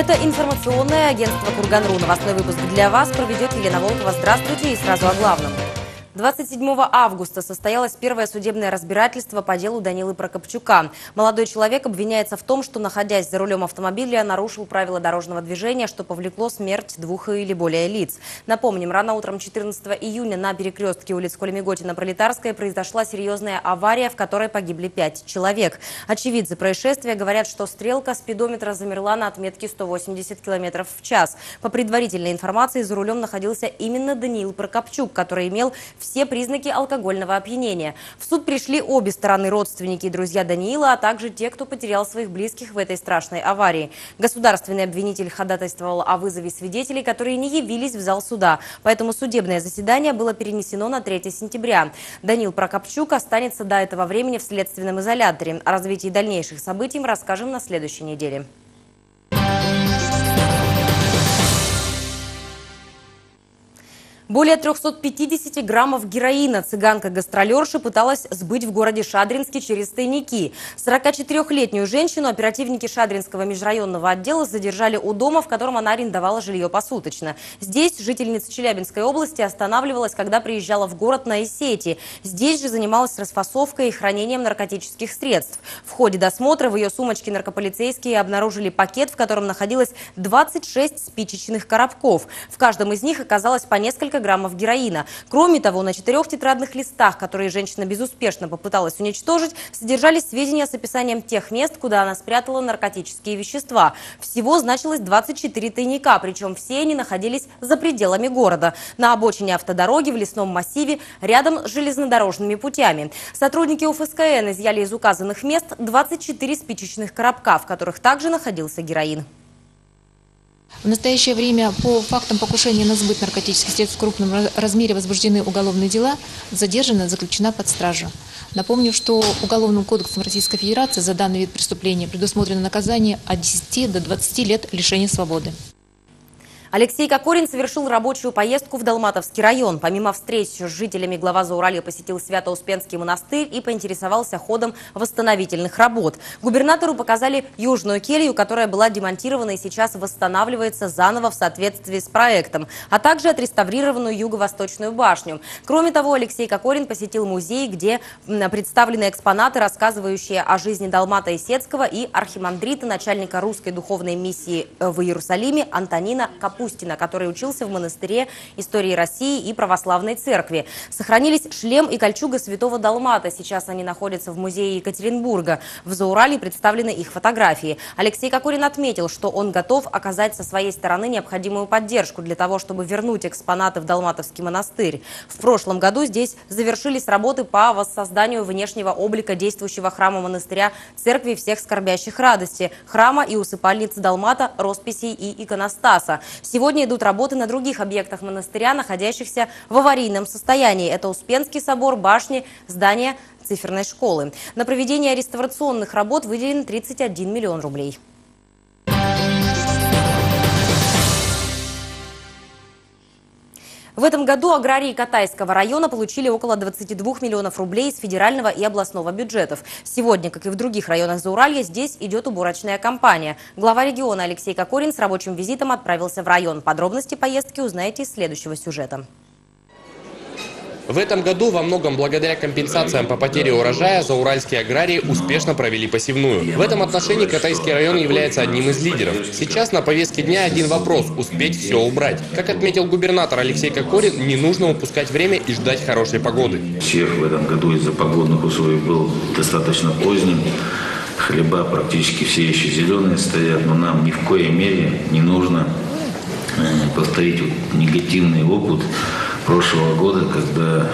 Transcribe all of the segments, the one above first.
Это информационное агентство Курганру. Новостной выпуск для вас проведет Елена Волкова. Здравствуйте и сразу о главном. 27 августа состоялось первое судебное разбирательство по делу Данилы Прокопчука. Молодой человек обвиняется в том, что, находясь за рулем автомобиля, нарушил правила дорожного движения, что повлекло смерть двух или более лиц. Напомним, рано утром 14 июня на перекрестке улиц Колемиготина-Пролетарская произошла серьезная авария, в которой погибли пять человек. Очевидцы происшествия говорят, что стрелка спидометра замерла на отметке 180 км в час. По предварительной информации, за рулем находился именно Даниил Прокопчук, который имел все признаки алкогольного опьянения. В суд пришли обе стороны, родственники и друзья Даниила, а также те, кто потерял своих близких в этой страшной аварии. Государственный обвинитель ходатайствовал о вызове свидетелей, которые не явились в зал суда. Поэтому судебное заседание было перенесено на 3 сентября. Данил Прокопчук останется до этого времени в следственном изоляторе. О развитии дальнейших событий мы расскажем на следующей неделе. Более 350 граммов героина цыганка-гастролерша пыталась сбыть в городе Шадринске через тайники. 44-летнюю женщину оперативники Шадринского межрайонного отдела задержали у дома, в котором она арендовала жилье посуточно. Здесь жительница Челябинской области останавливалась, когда приезжала в город на Исети. Здесь же занималась расфасовкой и хранением наркотических средств. В ходе досмотра в ее сумочке наркополицейские обнаружили пакет, в котором находилось 26 спичечных коробков. В каждом из них оказалось по несколько граммов героина. Кроме того, на четырех тетрадных листах, которые женщина безуспешно попыталась уничтожить, содержались сведения с описанием тех мест, куда она спрятала наркотические вещества. Всего значилось 24 тайника, причем все они находились за пределами города. На обочине автодороги, в лесном массиве, рядом с железнодорожными путями. Сотрудники УФСКН изъяли из указанных мест 24 спичечных коробка, в которых также находился героин. В настоящее время по фактам покушения на сбыт наркотических средств в крупном размере возбуждены уголовные дела, задержана, заключена под стражу. Напомню, что Уголовным кодексом Российской Федерации за данный вид преступления предусмотрено наказание от 10 до 20 лет лишения свободы. Алексей Кокорин совершил рабочую поездку в Долматовский район. Помимо встреч с жителями, глава Зауралья посетил Свято-Успенский монастырь и поинтересовался ходом восстановительных работ. Губернатору показали южную келью, которая была демонтирована и сейчас восстанавливается заново в соответствии с проектом, а также отреставрированную юго-восточную башню. Кроме того, Алексей Кокорин посетил музей, где представлены экспонаты, рассказывающие о жизни Долмата Исетского и архимандрита, начальника русской духовной миссии в Иерусалиме Антонина Капустина. Капустина, который учился в монастыре истории России и православной церкви. Сохранились шлем и кольчуга святого Далмата. Сейчас они находятся в музее Екатеринбурга. В Заурале представлены их фотографии. Алексей Кокорин отметил, что он готов оказать со своей стороны необходимую поддержку для того, чтобы вернуть экспонаты в Далматовский монастырь. В прошлом году здесь завершились работы по воссозданию внешнего облика действующего храма монастыря Церкви всех скорбящих радости, храма и усыпальницы Далмата, росписей и иконостаса. Сегодня идут работы на других объектах монастыря, находящихся в аварийном состоянии. Это Успенский собор, башни, здание циферной школы. На проведение реставрационных работ выделен 31 миллион рублей. В этом году аграрии Катайского района получили около 22 миллионов рублей из федерального и областного бюджетов. Сегодня, как и в других районах Зауралья, здесь идет уборочная кампания. Глава региона Алексей Кокорин с рабочим визитом отправился в район. Подробности поездки узнаете из следующего сюжета. В этом году во многом благодаря компенсациям по потере урожая зауральские аграрии успешно провели посевную. В этом отношении Катайский район является одним из лидеров. Сейчас на повестке дня один вопрос – успеть все убрать. Как отметил губернатор Алексей Кокорин, не нужно упускать время и ждать хорошей погоды. Сев в этом году из-за погодных условий был достаточно поздним. Хлеба практически все еще зеленые стоят, но нам ни в коей мере не нужно э, повторить негативный опыт прошлого года, когда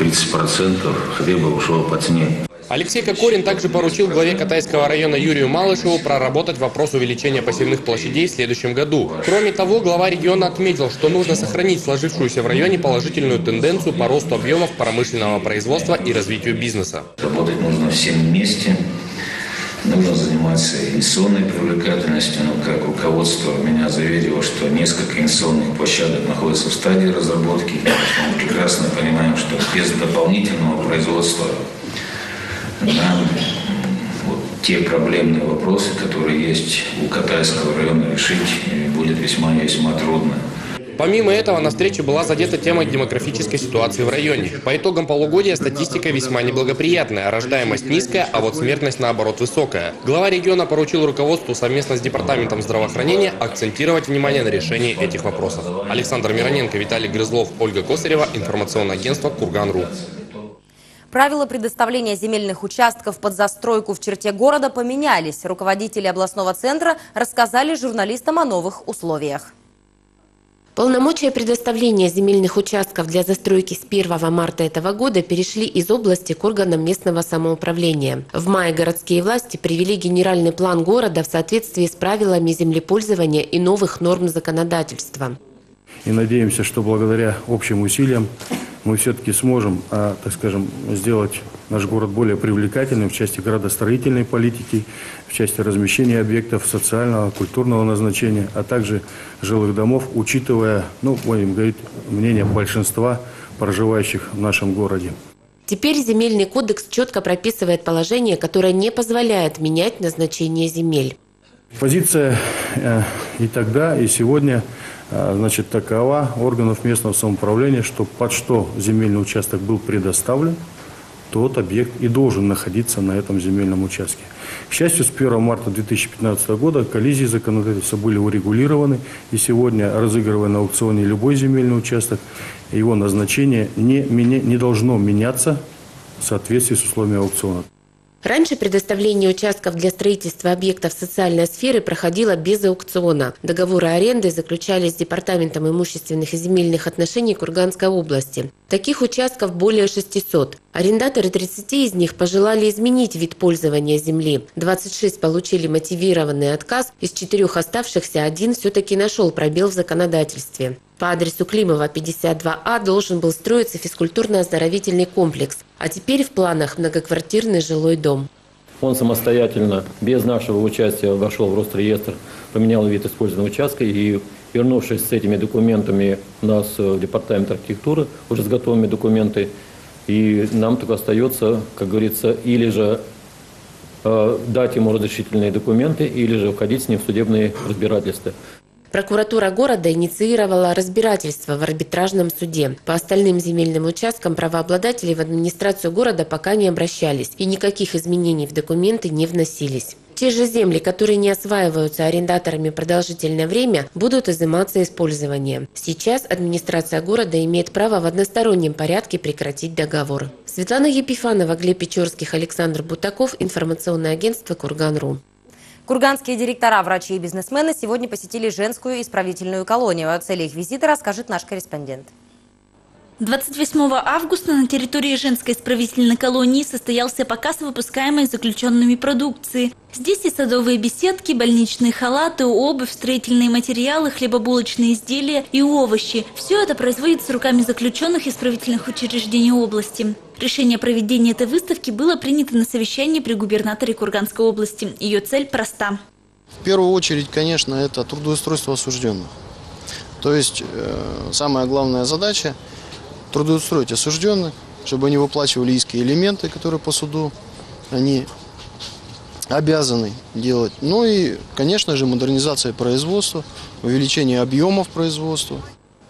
30% э, хлеба ушло под снег. Алексей Кокорин также поручил главе Катайского района Юрию Малышеву проработать вопрос увеличения посевных площадей в следующем году. Кроме того, глава региона отметил, что нужно сохранить сложившуюся в районе положительную тенденцию по росту объемов промышленного производства и развитию бизнеса. Работать нужно всем вместе. Нужно заниматься инвестиционной привлекательностью, но как руководство меня заверило, что несколько инвестиционных площадок находятся в стадии разработки. Мы прекрасно понимаем, что без дополнительного производства нам вот, те проблемные вопросы, которые есть у Катайского района, решить будет весьма и весьма трудно. Помимо этого, на встрече была задета тема демографической ситуации в районе. По итогам полугодия статистика весьма неблагоприятная, рождаемость низкая, а вот смертность наоборот высокая. Глава региона поручил руководству совместно с Департаментом здравоохранения акцентировать внимание на решении этих вопросов. Александр Мироненко, Виталий Грызлов, Ольга Косарева, информационное агентство Курган.ру. Правила предоставления земельных участков под застройку в черте города поменялись. Руководители областного центра рассказали журналистам о новых условиях. Полномочия предоставления земельных участков для застройки с 1 марта этого года перешли из области к органам местного самоуправления. В мае городские власти привели генеральный план города в соответствии с правилами землепользования и новых норм законодательства. И надеемся, что благодаря общим усилиям мы все-таки сможем, а, так скажем, сделать наш город более привлекательным в части градостроительной политики, в части размещения объектов социального, культурного назначения, а также жилых домов, учитывая, ну, будем говорить, мнение большинства проживающих в нашем городе. Теперь земельный кодекс четко прописывает положение, которое не позволяет менять назначение земель. Позиция э, и тогда, и сегодня а, значит, такова органов местного самоуправления, что под что земельный участок был предоставлен, тот объект и должен находиться на этом земельном участке. К счастью, с 1 марта 2015 года коллизии законодательства были урегулированы, и сегодня, разыгрывая на аукционе любой земельный участок, его назначение не, не должно меняться в соответствии с условиями аукциона. Раньше предоставление участков для строительства объектов социальной сферы проходило без аукциона. Договоры аренды заключались с Департаментом имущественных и земельных отношений Курганской области. Таких участков более 600. Арендаторы 30 из них пожелали изменить вид пользования земли. 26 получили мотивированный отказ, из четырех оставшихся один все-таки нашел пробел в законодательстве. По адресу Климова 52А должен был строиться физкультурно-оздоровительный комплекс, а теперь в планах многоквартирный жилой дом. Он самостоятельно, без нашего участия, вошел в Росреестр, поменял вид использованного участка и, вернувшись с этими документами у нас в Департамент архитектуры, уже с готовыми документами, и нам только остается, как говорится, или же э, дать ему разрешительные документы, или же входить с ним в судебные разбирательства. Прокуратура города инициировала разбирательство в арбитражном суде. По остальным земельным участкам правообладатели в администрацию города пока не обращались и никаких изменений в документы не вносились. Те же земли, которые не осваиваются арендаторами продолжительное время, будут изыматься использования. Сейчас администрация города имеет право в одностороннем порядке прекратить договор. Светлана Епифанова, Глеб Печорских, Александр Бутаков, информационное агентство «Курган.ру». Курганские директора, врачи и бизнесмены сегодня посетили женскую исправительную колонию. О цели их визита расскажет наш корреспондент. 28 августа на территории женской исправительной колонии состоялся показ выпускаемой заключенными продукции. Здесь и садовые беседки, больничные халаты, обувь, строительные материалы, хлебобулочные изделия и овощи. Все это производится руками заключенных исправительных учреждений области. Решение проведения этой выставки было принято на совещании при губернаторе Курганской области. Ее цель проста. В первую очередь, конечно, это трудоустройство осужденных. То есть э, самая главная задача – трудоустроить осужденных, чтобы они выплачивали иски элементы, которые по суду они обязаны делать. Ну и, конечно же, модернизация производства, увеличение объемов производства.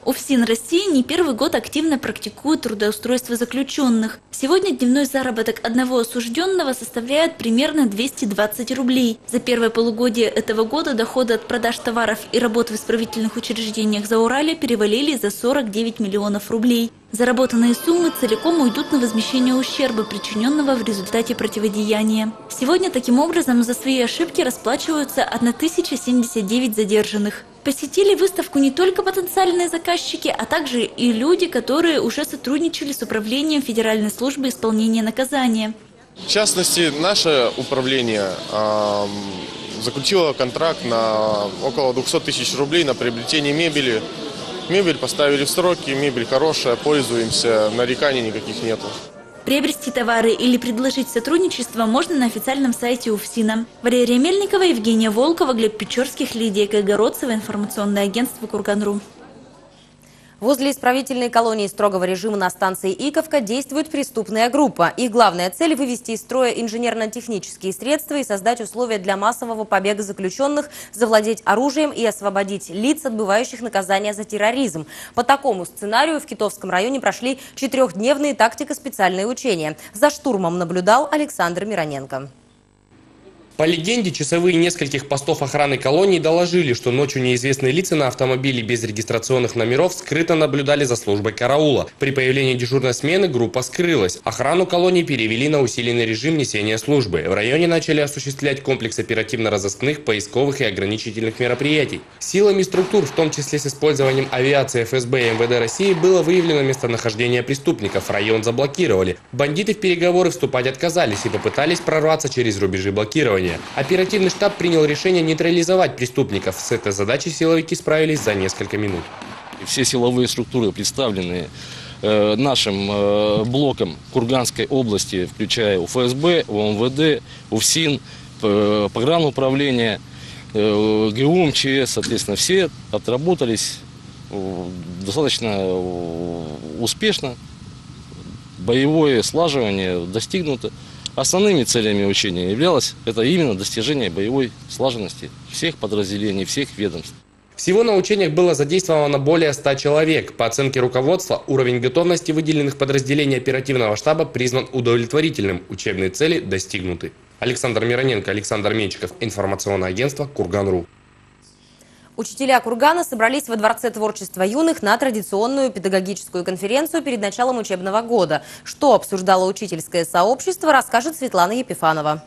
УФСИН России не первый год активно практикует трудоустройство заключенных. Сегодня дневной заработок одного осужденного составляет примерно 220 рублей. За первое полугодие этого года доходы от продаж товаров и работ в исправительных учреждениях за Урале перевалили за 49 миллионов рублей. Заработанные суммы целиком уйдут на возмещение ущерба, причиненного в результате противодеяния. Сегодня таким образом за свои ошибки расплачиваются 1079 задержанных. Посетили выставку не только потенциальные заказчики, а также и люди, которые уже сотрудничали с Управлением Федеральной службы исполнения наказания. В частности, наше управление э, заключило контракт на около 200 тысяч рублей на приобретение мебели. Мебель поставили в сроки, мебель хорошая, пользуемся, нареканий никаких нету. Приобрести товары или предложить сотрудничество можно на официальном сайте УФСИНа. Валерия Мельникова, Евгения Волкова, Глеб Печорских, Лидия Кайгородцева, информационное агентство Курганру. Возле исправительной колонии строгого режима на станции Иковка действует преступная группа. Их главная цель – вывести из строя инженерно-технические средства и создать условия для массового побега заключенных, завладеть оружием и освободить лиц, отбывающих наказание за терроризм. По такому сценарию в Китовском районе прошли четырехдневные тактико-специальные учения. За штурмом наблюдал Александр Мироненко. По легенде, часовые нескольких постов охраны колонии доложили, что ночью неизвестные лица на автомобиле без регистрационных номеров скрыто наблюдали за службой караула. При появлении дежурной смены группа скрылась. Охрану колонии перевели на усиленный режим несения службы. В районе начали осуществлять комплекс оперативно-розыскных, поисковых и ограничительных мероприятий. Силами структур, в том числе с использованием авиации ФСБ и МВД России, было выявлено местонахождение преступников. Район заблокировали. Бандиты в переговоры вступать отказались и попытались прорваться через рубежи блокирования преступления. Оперативный штаб принял решение нейтрализовать преступников. С этой задачей силовики справились за несколько минут. Все силовые структуры, представленные э, нашим э, блоком Курганской области, включая УФСБ, УМВД, УФСИН, погрануправление, э, ГУ, МЧС, соответственно, все отработались достаточно успешно. Боевое слаживание достигнуто. Основными целями учения являлось это именно достижение боевой слаженности всех подразделений, всех ведомств. Всего на учениях было задействовано более 100 человек. По оценке руководства, уровень готовности выделенных подразделений оперативного штаба признан удовлетворительным. Учебные цели достигнуты. Александр Мироненко, Александр Менчиков. Информационное агентство «Курган.ру». Учителя Кургана собрались во Дворце творчества юных на традиционную педагогическую конференцию перед началом учебного года. Что обсуждало учительское сообщество, расскажет Светлана Епифанова.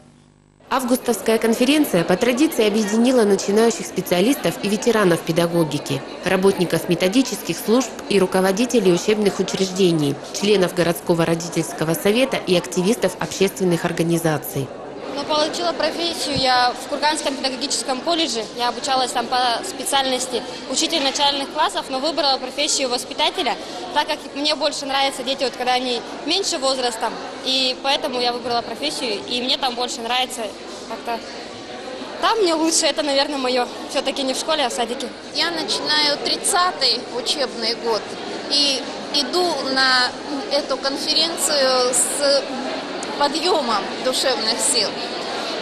Августовская конференция по традиции объединила начинающих специалистов и ветеранов педагогики, работников методических служб и руководителей учебных учреждений, членов городского родительского совета и активистов общественных организаций. Ну, получила профессию я в Курганском педагогическом колледже. Я обучалась там по специальности учитель начальных классов, но выбрала профессию воспитателя, так как мне больше нравятся дети, вот когда они меньше возрастом. И поэтому я выбрала профессию, и мне там больше нравится как-то там мне лучше, это, наверное, мое. Все-таки не в школе, а в садике. Я начинаю 30-й учебный год и иду на эту конференцию с подъемом душевных сил.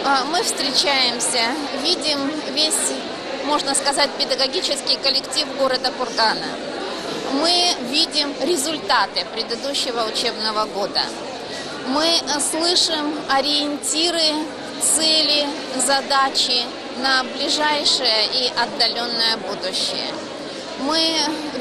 А, мы встречаемся, видим весь, можно сказать, педагогический коллектив города Кургана. Мы видим результаты предыдущего учебного года. Мы слышим ориентиры, цели, задачи на ближайшее и отдаленное будущее. Мы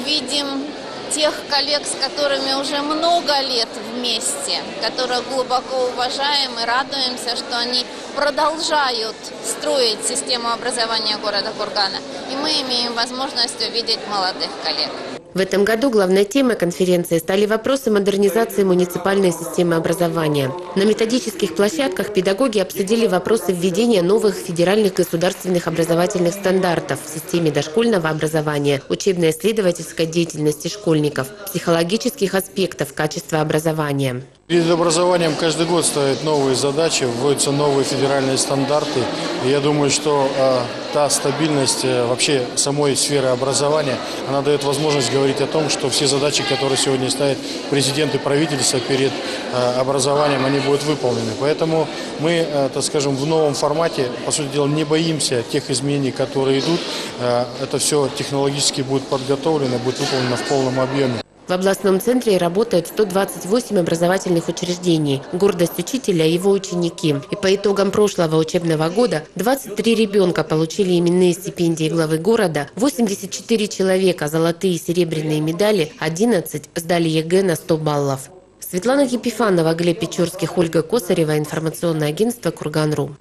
видим тех коллег, с которыми уже много лет вместе, которых глубоко уважаем и радуемся, что они продолжают строить систему образования города Кургана. И мы имеем возможность увидеть молодых коллег. В этом году главной темой конференции стали вопросы модернизации муниципальной системы образования. На методических площадках педагоги обсудили вопросы введения новых федеральных государственных образовательных стандартов в системе дошкольного образования, учебно-исследовательской деятельности школьников, психологических аспектов качества образования. Перед образованием каждый год ставят новые задачи, вводятся новые федеральные стандарты. И я думаю, что э, та стабильность э, вообще самой сферы образования, она дает возможность говорить о том, что все задачи, которые сегодня ставят президент и правительство перед э, образованием, они будут выполнены. Поэтому мы, э, так скажем, в новом формате, по сути дела, не боимся тех изменений, которые идут. Э, это все технологически будет подготовлено, будет выполнено в полном объеме. В областном центре работает 128 образовательных учреждений. Гордость учителя – его ученики. И по итогам прошлого учебного года 23 ребенка получили именные стипендии главы города, 84 человека – золотые и серебряные медали, 11 сдали ЕГЭ на 100 баллов. Светлана Епифанова, Глеб Печорских, Ольга Косарева, информационное агентство «Курган.ру».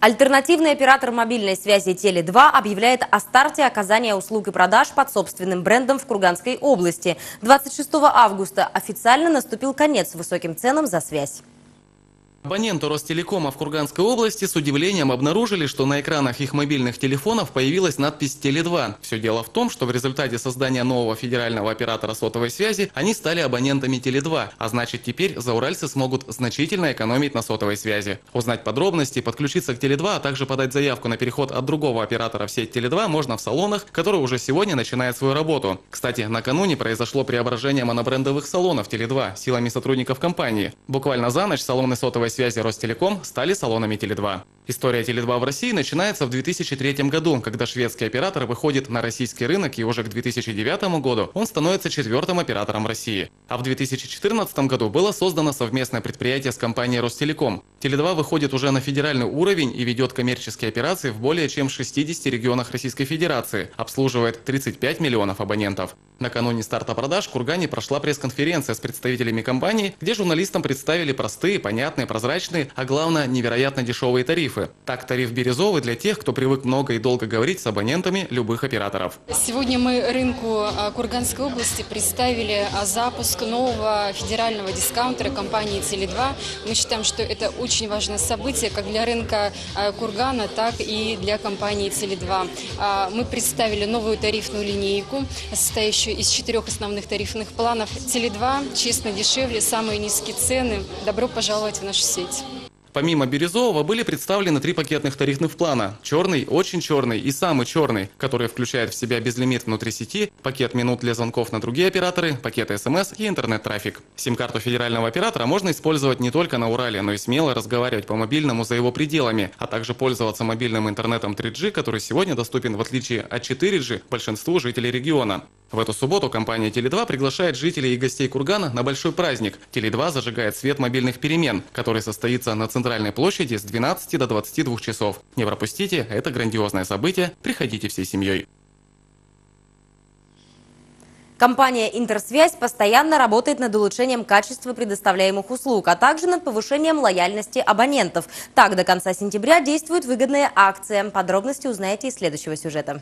Альтернативный оператор мобильной связи «Теле2» объявляет о старте оказания услуг и продаж под собственным брендом в Курганской области. 26 августа официально наступил конец высоким ценам за связь. Абоненты Ростелекома в Курганской области с удивлением обнаружили, что на экранах их мобильных телефонов появилась надпись «Теле2». Все дело в том, что в результате создания нового федерального оператора сотовой связи они стали абонентами Теле2, а значит теперь зауральцы смогут значительно экономить на сотовой связи. Узнать подробности, подключиться к Теле2, а также подать заявку на переход от другого оператора в сеть Теле2 можно в салонах, которые уже сегодня начинают свою работу. Кстати, накануне произошло преображение монобрендовых салонов Теле2 силами сотрудников компании. Буквально за ночь салоны сотовой связи Ростелеком стали салонами Теле2. История Теле2 в России начинается в 2003 году, когда шведский оператор выходит на российский рынок и уже к 2009 году он становится четвертым оператором России. А в 2014 году было создано совместное предприятие с компанией Ростелеком. Теле2 выходит уже на федеральный уровень и ведет коммерческие операции в более чем 60 регионах Российской Федерации, обслуживает 35 миллионов абонентов. Накануне старта продаж в Кургане прошла пресс-конференция с представителями компании, где журналистам представили простые, понятные, прозрачные, а главное невероятно дешевые тарифы. Так, тариф бирюзовый для тех, кто привык много и долго говорить с абонентами любых операторов. Сегодня мы рынку а, Курганской области представили а, запуск нового федерального дискаунтера компании Теле2. Мы считаем, что это очень важное событие как для рынка а, Кургана, так и для компании Теле2. Мы представили новую тарифную линейку, состоящую из четырех основных тарифных планов. Теле2 честно дешевле, самые низкие цены. Добро пожаловать в нашу сеть. Помимо бирюзового были представлены три пакетных тарифных плана. Черный, очень черный и самый черный, который включает в себя безлимит внутри сети, пакет минут для звонков на другие операторы, пакеты СМС и интернет-трафик. Сим-карту федерального оператора можно использовать не только на Урале, но и смело разговаривать по мобильному за его пределами, а также пользоваться мобильным интернетом 3G, который сегодня доступен в отличие от 4G большинству жителей региона. В эту субботу компания Теле2 приглашает жителей и гостей Кургана на большой праздник. Теле2 зажигает свет мобильных перемен, который состоится на центральной площади с 12 до 22 часов. Не пропустите, это грандиозное событие. Приходите всей семьей. Компания «Интерсвязь» постоянно работает над улучшением качества предоставляемых услуг, а также над повышением лояльности абонентов. Так, до конца сентября действует выгодная акция. Подробности узнаете из следующего сюжета.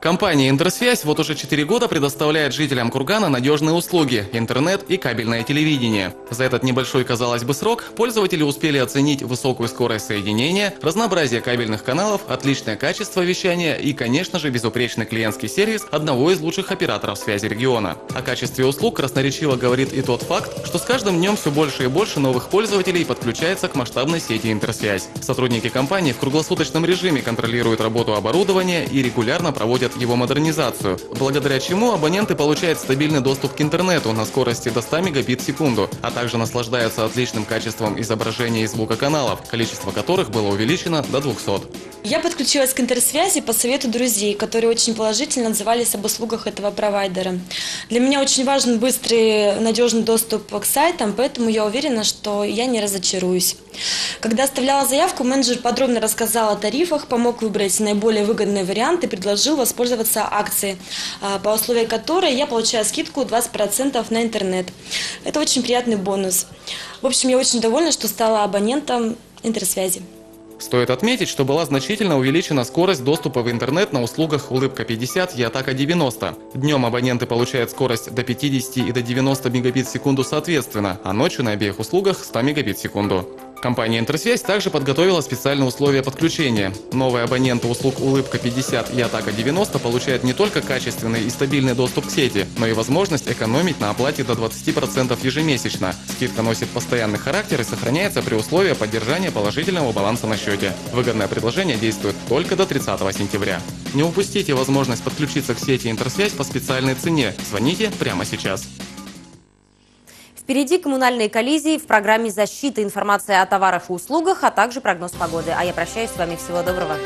Компания «Интерсвязь» вот уже 4 года предоставляет жителям Кургана надежные услуги – интернет и кабельное телевидение. За этот небольшой, казалось бы, срок пользователи успели оценить высокую скорость соединения, разнообразие кабельных каналов, отличное качество вещания и, конечно же, безупречный клиентский сервис одного из лучших операторов связи региона. О качестве услуг красноречиво говорит и тот факт, что с каждым днем все больше и больше новых пользователей подключается к масштабной сети «Интерсвязь». Сотрудники компании в круглосуточном режиме контролируют работу оборудования и регулярно проводят проводят его модернизацию, благодаря чему абоненты получают стабильный доступ к интернету на скорости до 100 мегабит в секунду, а также наслаждаются отличным качеством изображения и звука каналов, количество которых было увеличено до 200. Я подключилась к интерсвязи по совету друзей, которые очень положительно отзывались об услугах этого провайдера. Для меня очень важен быстрый, надежный доступ к сайтам, поэтому я уверена, что я не разочаруюсь. Когда оставляла заявку, менеджер подробно рассказал о тарифах, помог выбрать наиболее выгодные варианты и предложил воспользоваться акцией, а, по условиям которой я получаю скидку 20% на интернет. Это очень приятный бонус. В общем, я очень довольна, что стала абонентом интерсвязи. Стоит отметить, что была значительно увеличена скорость доступа в интернет на услугах «Улыбка 50» и «Атака 90». Днем абоненты получают скорость до 50 и до 90 мегабит в секунду соответственно, а ночью на обеих услугах 100 мегабит в секунду. Компания «Интерсвязь» также подготовила специальные условия подключения. Новые абоненты услуг «Улыбка 50» и «Атака 90» получают не только качественный и стабильный доступ к сети, но и возможность экономить на оплате до 20% ежемесячно. Скидка носит постоянный характер и сохраняется при условии поддержания положительного баланса на счете. Выгодное предложение действует только до 30 сентября. Не упустите возможность подключиться к сети «Интерсвязь» по специальной цене. Звоните прямо сейчас. Впереди коммунальные коллизии в программе защиты информации о товарах и услугах, а также прогноз погоды. А я прощаюсь с вами. Всего доброго.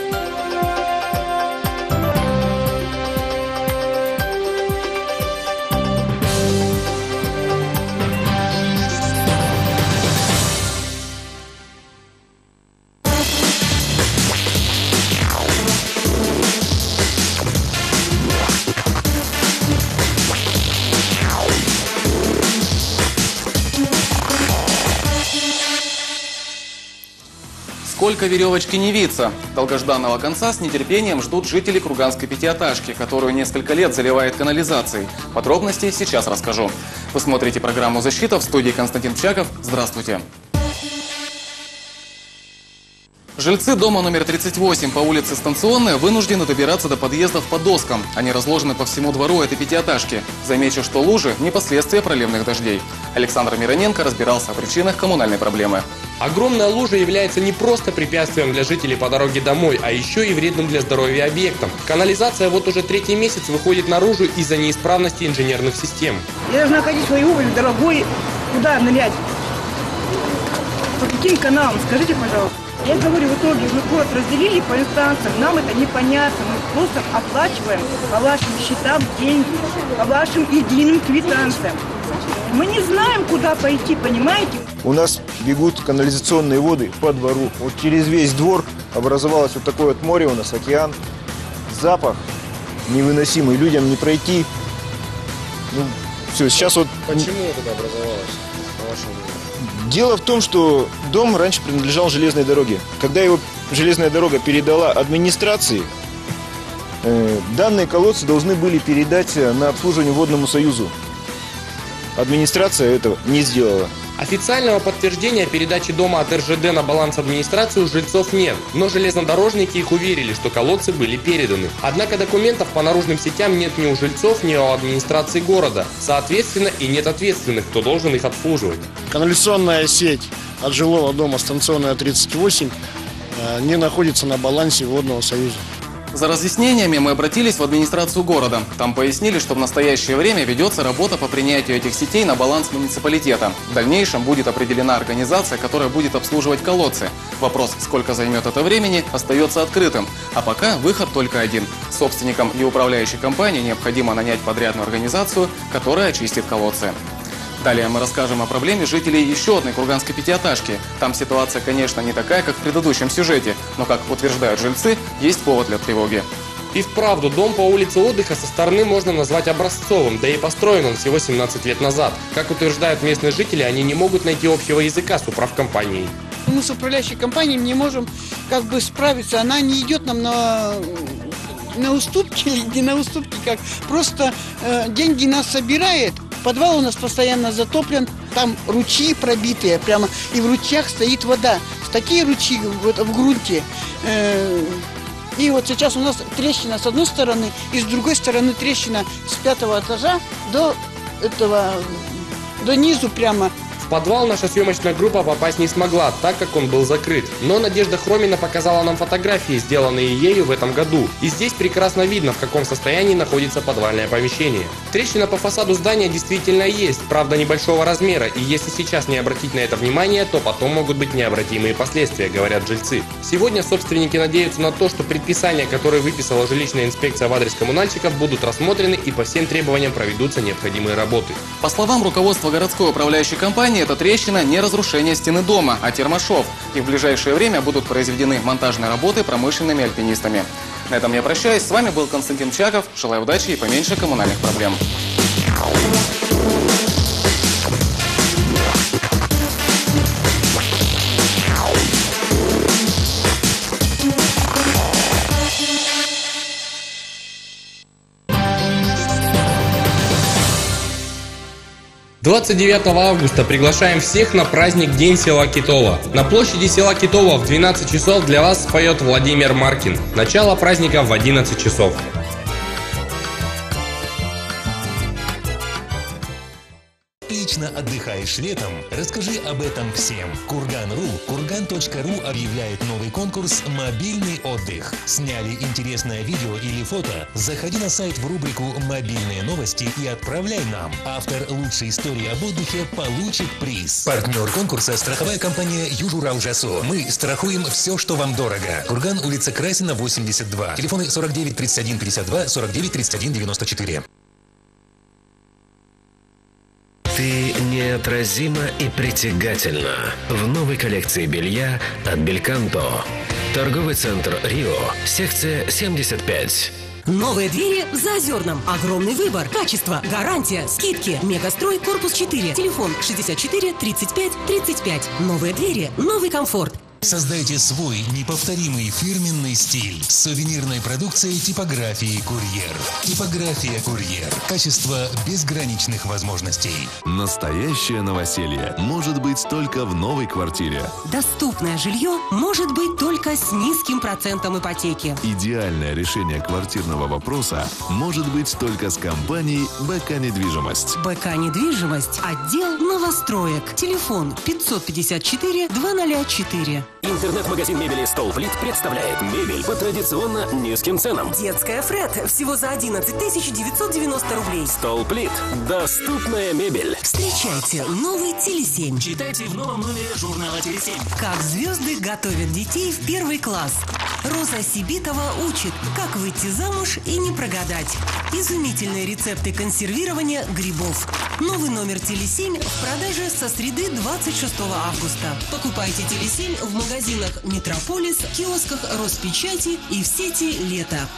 Сколько веревочки не виться? Долгожданного конца с нетерпением ждут жители Курганской пятиэтажки, которую несколько лет заливает канализацией. Подробности сейчас расскажу. Вы смотрите программу «Защита» в студии Константин Чаков. Здравствуйте. Жильцы дома номер 38 по улице Станционная вынуждены добираться до подъездов по доскам. Они разложены по всему двору этой пятиэтажки. Замечу, что лужи – не последствия проливных дождей. Александр Мироненко разбирался в причинах коммунальной проблемы. Огромная лужа является не просто препятствием для жителей по дороге домой, а еще и вредным для здоровья объектом. Канализация вот уже третий месяц выходит наружу из-за неисправности инженерных систем. Я должна ходить свою обувь дорогой, куда нырять? По каким каналам? Скажите, пожалуйста. Я говорю, в итоге мы город разделили по инстанциям, нам это непонятно. Мы просто оплачиваем по вашим счетам деньги, по вашим единым квитанциям. Мы не знаем, куда пойти, понимаете? У нас бегут канализационные воды по двору. Вот через весь двор образовалось вот такое вот море у нас, океан. Запах невыносимый, людям не пройти. Ну, все, сейчас вот... Почему это образовалось, по вашему Дело в том, что дом раньше принадлежал железной дороге. Когда его железная дорога передала администрации, э, данные колодцы должны были передать на обслуживание Водному Союзу. Администрация этого не сделала. Официального подтверждения передачи дома от РЖД на баланс администрации у жильцов нет, но железнодорожники их уверили, что колодцы были переданы. Однако документов по наружным сетям нет ни у жильцов, ни у администрации города. Соответственно, и нет ответственных, кто должен их обслуживать. Канализационная сеть от жилого дома станционная 38 э, не находится на балансе Водного Союза. За разъяснениями мы обратились в администрацию города. Там пояснили, что в настоящее время ведется работа по принятию этих сетей на баланс муниципалитета. В дальнейшем будет определена организация, которая будет обслуживать колодцы. Вопрос, сколько займет это времени, остается открытым. А пока выход только один. Собственникам и управляющей компании необходимо нанять подрядную организацию, которая очистит колодцы. Далее мы расскажем о проблеме жителей еще одной курганской пятиэтажки. Там ситуация, конечно, не такая, как в предыдущем сюжете, но, как утверждают жильцы, есть повод для тревоги. И вправду, дом по улице отдыха со стороны можно назвать образцовым, да и построен он всего 17 лет назад. Как утверждают местные жители, они не могут найти общего языка с управкомпанией. Мы с управляющей компанией не можем как бы справиться. Она не идет нам на на уступки, не на уступки, как просто э, деньги нас собирает, Подвал у нас постоянно затоплен, там ручьи пробитые прямо, и в ручьях стоит вода. Такие ручьи в, в грунте. Э, и вот сейчас у нас трещина с одной стороны, и с другой стороны трещина с пятого этажа до этого, до низу прямо подвал наша съемочная группа попасть не смогла, так как он был закрыт. Но Надежда Хромина показала нам фотографии, сделанные ею в этом году. И здесь прекрасно видно, в каком состоянии находится подвальное помещение. Трещина по фасаду здания действительно есть, правда небольшого размера, и если сейчас не обратить на это внимание, то потом могут быть необратимые последствия, говорят жильцы. Сегодня собственники надеются на то, что предписания, которые выписала жилищная инспекция в адрес коммунальщиков, будут рассмотрены и по всем требованиям проведутся необходимые работы. По словам руководства городской управляющей компании, эта трещина не разрушение стены дома, а термошов. И в ближайшее время будут произведены монтажные работы промышленными альпинистами. На этом я прощаюсь. С вами был Константин Чаков. Желаю удачи и поменьше коммунальных проблем. 29 августа приглашаем всех на праздник День села Китова. На площади села Китова в 12 часов для вас споет Владимир Маркин. Начало праздника в 11 часов. Отлично отдыхаешь летом? Расскажи об этом всем. Курган.ру, курган.ру объявляет новый конкурс «Мобильный отдых». Сняли интересное видео или фото? Заходи на сайт в рубрику «Мобильные новости» и отправляй нам. Автор лучшей истории об отдыхе получит приз. Партнер конкурса – страховая компания «Южурал-Жасо». Мы страхуем все, что вам дорого. Курган, улица Красина, 82. Телефоны 49 31 52, 49 31 94. Ты неотразима и притягательна. В новой коллекции белья от Бельканто. Торговый центр Рио. Секция 75. Новые двери в Заозерном. Огромный выбор. Качество, гарантия, скидки. Мегастрой, корпус 4. Телефон 64 35 35. Новые двери, новый комфорт. Создайте свой неповторимый фирменный стиль с сувенирной продукцией типографии «Курьер». Типография «Курьер». Качество безграничных возможностей. Настоящее новоселье может быть только в новой квартире. Доступное жилье может быть только с низким процентом ипотеки. Идеальное решение квартирного вопроса может быть только с компанией БК «Недвижимость». БК «Недвижимость». Отдел новостроек. Телефон 554 204. Интернет-магазин мебели «Столплит» представляет мебель по традиционно низким ценам. Детская Фред всего за 11 990 рублей. «Столплит» – доступная мебель. Встречайте новый Теле7. Читайте в новом номере журнала «Телесемь». Как звезды готовят детей в первый класс. Роза Сибитова учит, как выйти замуж и не прогадать. Изумительные рецепты консервирования грибов. Новый номер Теле7 в продаже со среды 26 августа. Покупайте Теле7 в магазинах Метрополис, киосках Роспечати и в сети «Лето».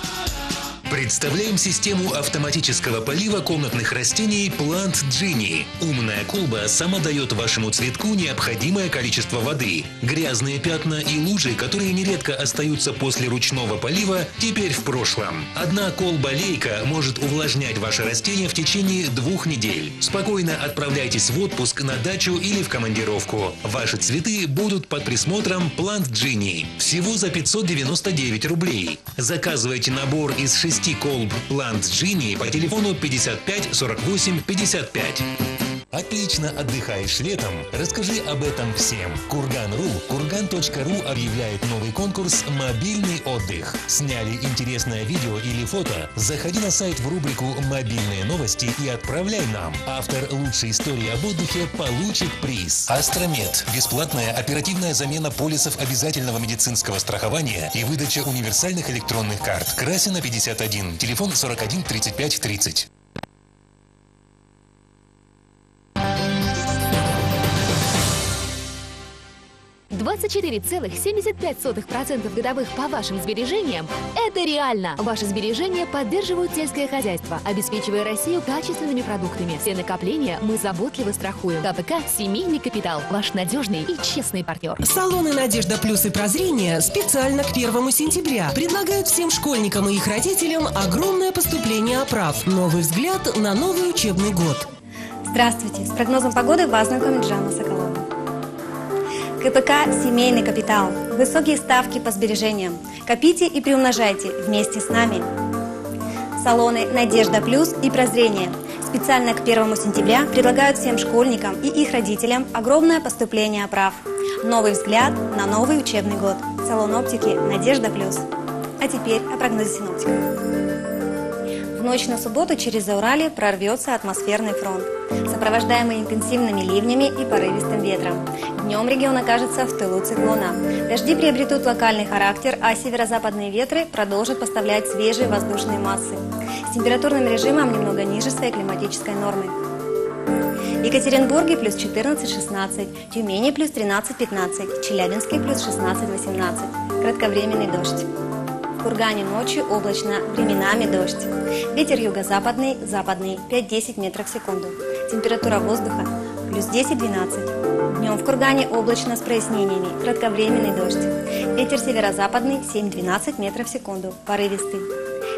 Представляем систему автоматического полива комнатных растений Plant Genie. Умная колба сама дает вашему цветку необходимое количество воды. Грязные пятна и лужи, которые нередко остаются после ручного полива, теперь в прошлом. Одна колба-лейка может увлажнять ваше растение в течение двух недель. Спокойно отправляйтесь в отпуск на дачу или в командировку. Ваши цветы будут под присмотром Plant Genie. Всего за 599 рублей. Заказывайте набор из 6 колб Plant Genie по телефону 55 48 55. Отлично отдыхаешь летом? Расскажи об этом всем. Курган.ру, курган.ру объявляет новый конкурс «Мобильный отдых». Сняли интересное видео или фото? Заходи на сайт в рубрику «Мобильные новости» и отправляй нам. Автор лучшей истории об отдыхе получит приз. Астромед. Бесплатная оперативная замена полисов обязательного медицинского страхования и выдача универсальных электронных карт. Красина 51. Телефон 41 35 30. 24,75% годовых по вашим сбережениям – это реально. Ваши сбережения поддерживают сельское хозяйство, обеспечивая Россию качественными продуктами. Все накопления мы заботливо страхуем. КПК «Семейный капитал» – ваш надежный и честный партнер. Салоны «Надежда Плюс» и «Прозрение» специально к 1 сентября предлагают всем школьникам и их родителям огромное поступление оправ. Новый взгляд на новый учебный год. Здравствуйте! С прогнозом погоды вас знакомит Жанна Соколова. КПК «Семейный капитал». Высокие ставки по сбережениям. Копите и приумножайте вместе с нами. Салоны «Надежда Плюс» и «Прозрение». Специально к 1 сентября предлагают всем школьникам и их родителям огромное поступление прав. Новый взгляд на новый учебный год. Салон оптики «Надежда Плюс». А теперь о прогнозе синоптиков. Ночь на субботу через Зауралье прорвется атмосферный фронт, сопровождаемый интенсивными ливнями и порывистым ветром. Днем регион окажется в тылу циклона. Дожди приобретут локальный характер, а северо-западные ветры продолжат поставлять свежие воздушные массы. С температурным режимом немного ниже своей климатической нормы. В Екатеринбурге плюс 14-16, Тюмени плюс 13-15, Челябинске плюс 16-18. Кратковременный дождь. В Кургане ночью облачно, временами дождь. Ветер юго-западный, западный 5-10 метров в секунду. Температура воздуха плюс 10-12. Днем в Кургане облачно с прояснениями, кратковременный дождь. Ветер северо-западный 7-12 метров в секунду, порывистый.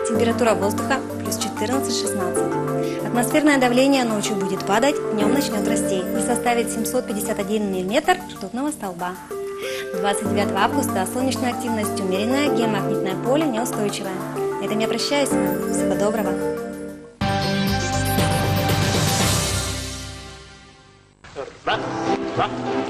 Температура воздуха плюс 14-16. Атмосферное давление ночью будет падать, днем начнет расти и составит 751 мм ртутного столба. 29 августа солнечная активность умеренная, геомагнитное поле неустойчивое. На этом я прощаюсь. Всего доброго.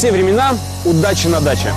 все времена удачи на даче.